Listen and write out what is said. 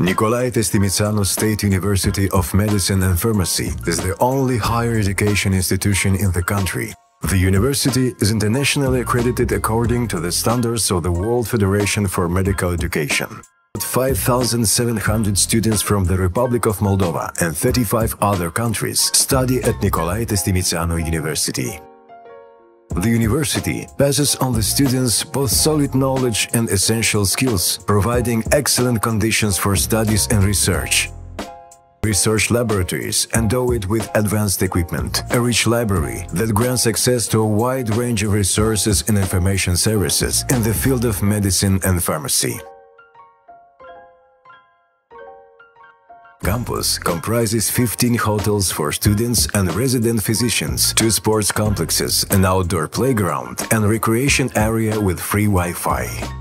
Nicolae Testemitanu State University of Medicine and Pharmacy is the only higher education institution in the country. The university is internationally accredited according to the standards of the World Federation for Medical Education. 5,700 students from the Republic of Moldova and 35 other countries study at Nicolae Testemitanu University. The university passes on the students both solid knowledge and essential skills, providing excellent conditions for studies and research. Research laboratories endow it with advanced equipment, a rich library that grants access to a wide range of resources and information services in the field of medicine and pharmacy. Campus comprises 15 hotels for students and resident physicians, two sports complexes, an outdoor playground, and recreation area with free Wi-Fi.